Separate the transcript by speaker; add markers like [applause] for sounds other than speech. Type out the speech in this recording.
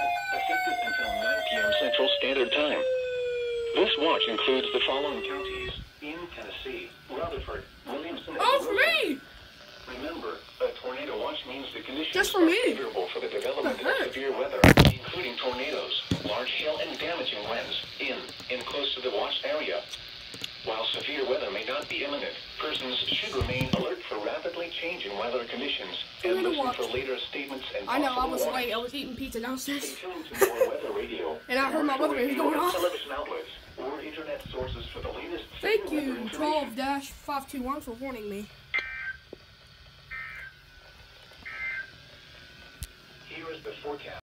Speaker 1: effective until 9 p.m. Central Standard Time. This watch includes the following counties in Tennessee, Rutherford, Williamson,
Speaker 2: Oh, for me!
Speaker 1: Remember, a tornado watch means the conditions
Speaker 2: Just for me.
Speaker 1: are favorable for the development
Speaker 2: the
Speaker 1: of severe weather, including tornadoes, large hail, and damaging winds in and close to the watch area. While severe weather may not be imminent, persons should remain alert for rapidly changing weather conditions and listen
Speaker 2: watch.
Speaker 1: for later statements and
Speaker 2: I know, I was
Speaker 1: warnings.
Speaker 2: late. I was eating pizza downstairs.
Speaker 1: Stay tuned more weather [laughs] radio.
Speaker 2: And I heard my weather was going
Speaker 1: radio
Speaker 2: off.
Speaker 1: Television outlets or internet sources for the latest
Speaker 2: Thank you,
Speaker 1: information.
Speaker 2: 12 521, for warning me.
Speaker 1: Here is the forecast.